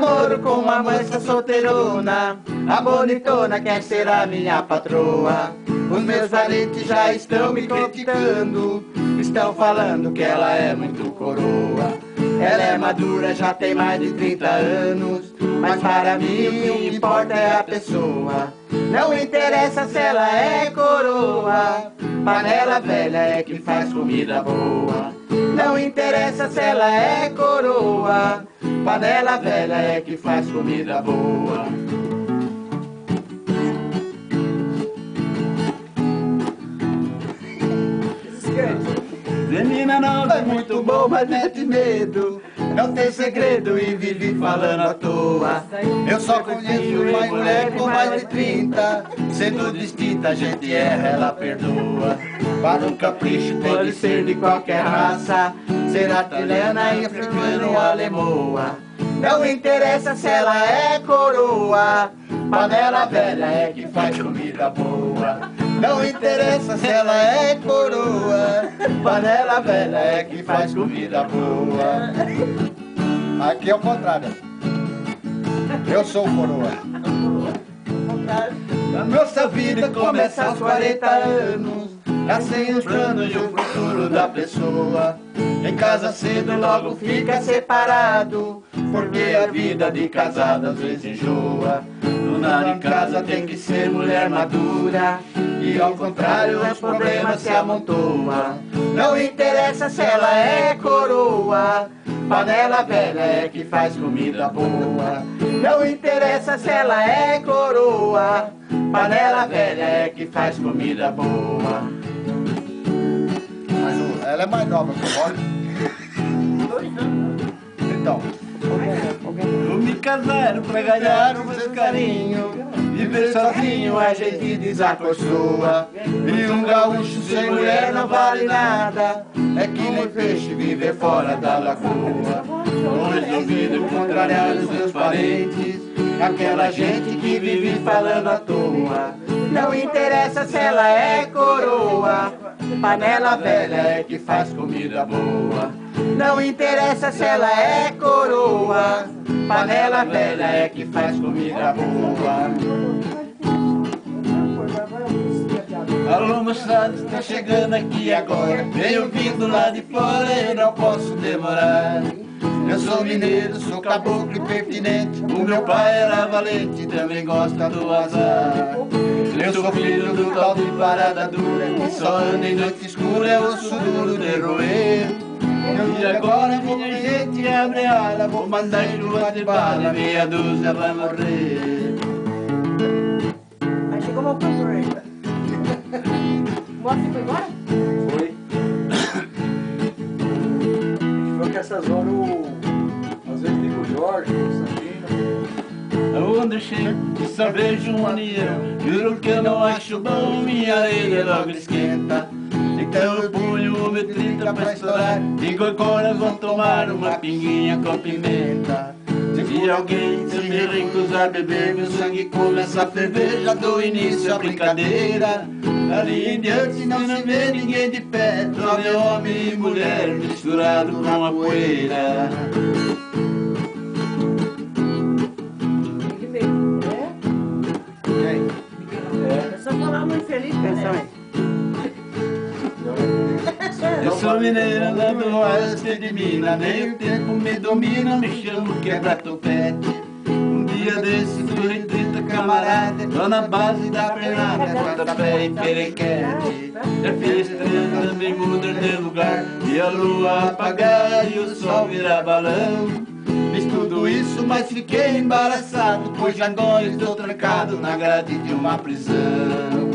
namoro com uma mansa solteirona. A bonitona quer ser a minha patroa. Os meus parentes já estão me criticando. Estão falando que ela é muito coroa. Ela é madura, já tem mais de 30 anos. Mas para mim o que importa é a pessoa. Não interessa se ela é coroa. Panela velha é que faz comida boa. Não interessa se ela é coroa Panela velha é que faz comida boa. Menina não é muito boa, mas mete medo. Não tem segredo e vive falando à toa. Eu só conheço uma mulher com mais de 30. Sendo distinta, a gente erra, ela perdoa. Para um capricho pode ser de qualquer raça. Ser italiana, africana ou alemoa. Não interessa se ela é coroa. Panela velha é que faz comida boa. Não interessa se ela é coroa. Panela velha é que faz comida boa. Aqui é o contrário. Eu sou coroa. A nossa vida começa aos 40 anos. Nascem os planos e o futuro da pessoa. Em casa cedo logo fica separado. Porque a vida de casado às vezes enjoa. Dona em casa tem que ser mulher madura. E ao contrário, os problemas se amontoam. Não interessa se ela é coroa. Panela velha é que faz comida boa. Não interessa se ela é coroa. Panela velha é que faz comida boa. Mas ela é mais nova que o Rolly. Então. Casaram pra ganhar o seu carinho. Viver sozinho a gente desacostoa. E um gaúcho sem mulher não vale nada. É que nem peixe viver fora da lagoa. Resolvido contrariar os meus parentes. Aquela gente que vive falando à toa. Não interessa se ela é coroa. Panela velha é que faz comida boa. Não interessa se ela é coroa. Panela velha é que faz comida boa. Alô moçada, está chegando aqui agora. Venho vindo lá de fora, eu não posso demorar. Eu sou mineiro, sou caboclo e pertinente. O meu pai era valente, também gosta do azar. Eu sou filho do tal de parada dura Que só anda em noite escura, é osso duro de roer E agora minha gente abre ala Vou mandar chuva de bala, meia dúzia vai morrer Aí chegou meu professor ainda. Mostra foi embora? Foi. Foi que essas horas o. Às vezes fica o Jorge, o Santino. Eu ando cheio de cerveja um maneiro Juro que eu não acho bom, minha orelha logo esquenta Então eu ponho o meu 30 pra estourar. Digo agora vou tomar uma pinguinha com pimenta. Se alguém se me recusar a beber Meu sangue começa a ferver, já dou início à brincadeira. Ali em diante não se vê ninguém de pé Só vê homem e mulher misturado com a poeira. É? É. Só falar muito feliz, né? sou mineira lá do oeste de mina, nem o tempo me domina, me chamo quebra-topete. É um dia desse fui trinta camarada, tô na base da pernada, quarta-pé e perequete. Já fiz treta, me muda de lugar, e a lua apagar e o sol virar balão. Fiz tudo isso, mas fiquei embaraçado, pois agora estou trancado na grade de uma prisão.